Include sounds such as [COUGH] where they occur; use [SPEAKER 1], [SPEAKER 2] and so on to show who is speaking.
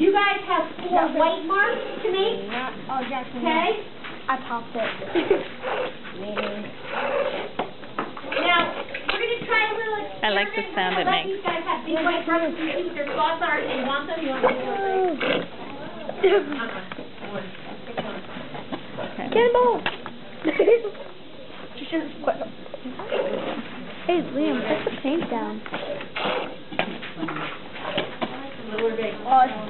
[SPEAKER 1] You guys have four white marks to make,
[SPEAKER 2] Oh, Jackson.
[SPEAKER 1] okay?
[SPEAKER 2] I popped it. [LAUGHS]
[SPEAKER 1] Now, we're gonna try a little experiment.
[SPEAKER 3] I like the sound it makes.
[SPEAKER 1] You guys have big white marks to see what their thoughts are, if you want them, you want them to go
[SPEAKER 3] Okay.
[SPEAKER 2] Cannonball! [LAUGHS] hey, Liam, put the paint down. Oh, it's